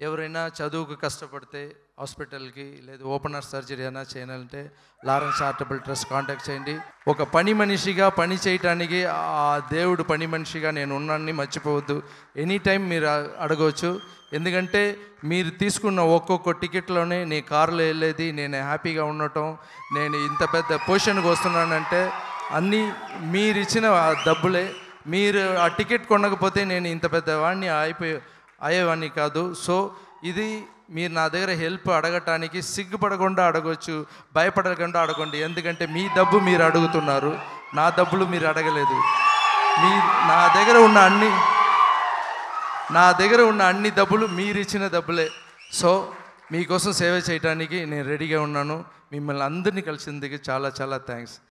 ఎవరైనా చదువుకు కష్టపడితే హాస్పిటల్కి లేదా ఓపెనర్ సర్జరీ అయినా చేయాలంటే లారెన్స్ చారిటబుల్ ట్రస్ట్ కాంటాక్ట్ చేయండి. ఒక పని మనిషిగా పని చేయటానికి ఆ దేవుడు పని మనిషిగా నేను ఉన్నానని మర్చిపోవద్దు. ఎనీ టైం మీరు అడగవచ్చు. ఎందుకంటే మీరు తీసుకున్న ఒక్కొక్క టికెట్లోనే నీ కారులో వెళ్ళేది నేను హ్యాపీగా ఉండటం నేను ఇంత పెద్ద పొజిషన్కి వస్తున్నానంటే అన్నీ మీరు ఇచ్చిన డబ్బులే. మీరు ఆ టికెట్ కొనకపోతే నేను ఇంత పెద్ద వాడిని అయిపోయి అయ్యేవాడిని కాదు. సో ఇది మీరు నా దగ్గర హెల్ప్ అడగటానికి సిగ్గుపడకుండా అడగవచ్చు భయపడకుండా అడగండి. ఎందుకంటే మీ డబ్బు మీరు అడుగుతున్నారు. నా డబ్బులు మీరు అడగలేదు. మీ నా దగ్గర ఉన్న అన్ని నా దగ్గర ఉన్న అన్ని డబ్బులు మీరు ఇచ్చిన డబ్బులే. సో మీకోసం సేవ చేయడానికి నేను రెడీగా ఉన్నాను. మిమ్మల్ని అందరినీ కలిసినందుకు చాలా చాలా థ్యాంక్స్